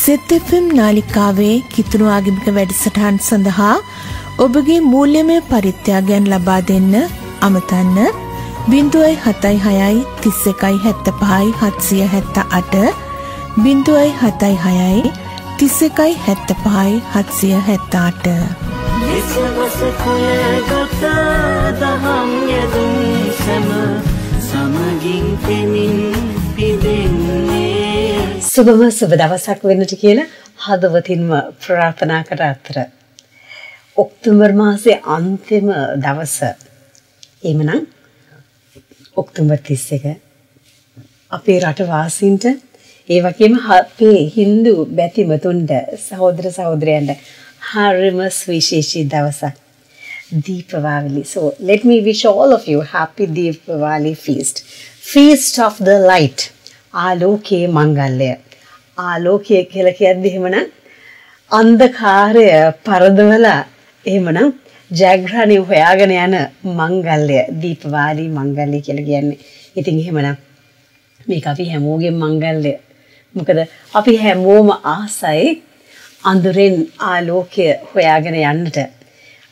සෙත්FM නාලිකාවේ කිතුුණු ආගමික වැඩසටහන් සඳහා ඔබගේ මූල්‍යමය පරිත්‍යාගයන් ලබා දෙන්න අමතන්න. බිඳුවයි හතයි හයයි තිස්ස එකයි හැත්ත පහයි හත්සිය හැත්ත අට බිඳුවයි හතයි හයයි තිස්ස එකයි හැත්ත පහයි හත්සිය හැත්තාට විසවස කොයගත දහම් යදුම් සැම සමගින් පෙමින් පිදෙන්නේ සුබම සුබ දවසක් වෙන්නට කියලා හදවතින්ම ප්‍රාර්ථනා කර අතර ඔක්තෝබර් මාසේ අන්තිම දවස එමනම් ඔක්තෝබර් 31 අපේ රට වාසීන්ට ඒ වගේම අපේ Hindu බැතිමතුන්ට සහෝදර සහෝදරයන්ට හරිම සුවිශේෂී දවසක් Deepavali. So let me wish all of you happy Deepavali feast. Feast of the light. ආලෝකයේ මංගල්‍යය. ආලෝකය කියලා කියද්දි එහෙමනම් අන්ධකාරය පරදවලා එහෙමනම් ජයග්‍රහණය හොයාගෙන යන මංගල්‍ය දීපවාලී මංගල්‍ය කියලා කියන්නේ. ඉතින් එහෙමනම් මේක අපි හැමෝගෙම මංගල්‍ය. මොකද අපි හැමෝම ආසයි අඳුරෙන් ආලෝකය හොයාගෙන යන්නට.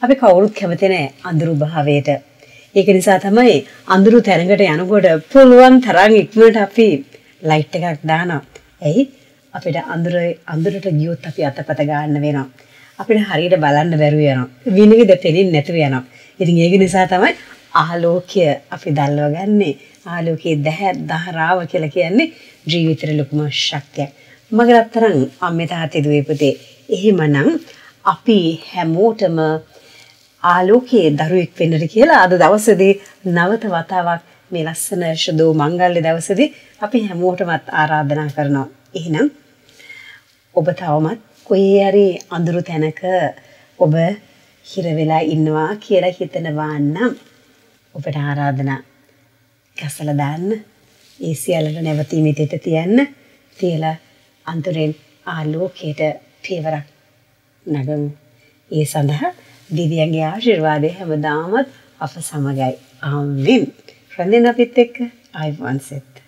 අපි කවුරුත් කැමති නැහැ අඳුරු භාවයට. ඒක නිසා තමයි අඳුරු තැනකට යනකොට පුළුවන් තරම් ඉක්මනට අපි ලයිට් එකක් දානවා. ඇයි? අපිට අඳුර අඳුරට ගියොත් අපි අතපත ගන්න වෙනවා. අපිට හරියට බලන්න බැරුව යනවා. විනිවිද පෙනෙන්නේ නැතුව යනවා. ඉතින් ඒක නිසා තමයි ආලෝකය අපි දැල්ව ගන්නේ. ආලෝකයේ දැහැ දහරාව කියලා කියන්නේ ජීවිතේ ලොකුම ශක්තියක්. මගේ අත්තරන් අම්මේ තාත්තේ දුවේ පුතේ. එහෙමනම් අපි හැමෝටම ආලෝකයේ දරුවෙක් වෙන්නට කියලා අද දවසේදී නවත වතාවක් මේ ලස්සන ශුදෝ මංගල්‍ය දවසේදී අපි හැමෝටමත් ආරාධනා කරනවා. එහෙනම් ඔබ තවමත් කොහේ හරි අඳුරු තැනක ඔබ හිර වෙලා ඉන්නවා කියලා හිතනවා නම් ඔබට ආරාධනා ගසලා දාන්න. ඒ සියල්ලට නැවතීමේ තෙත තියන්න. තියලා අඳුරෙන් ආලෝකයට පියවරක් නගමු. ඒ සඳහා දිවියන්ගේ ආශිර්වාදය හැමදාමත් අප සමගයි. ආමෙන්. Fralina Vitek, I want it.